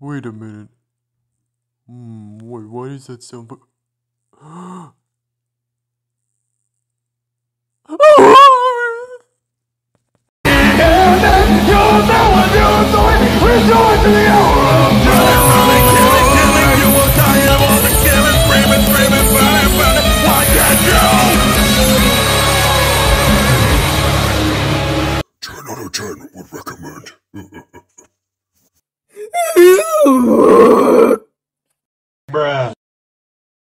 Wait a minute. Hmm, wait, why is that sound? Turn would recommend.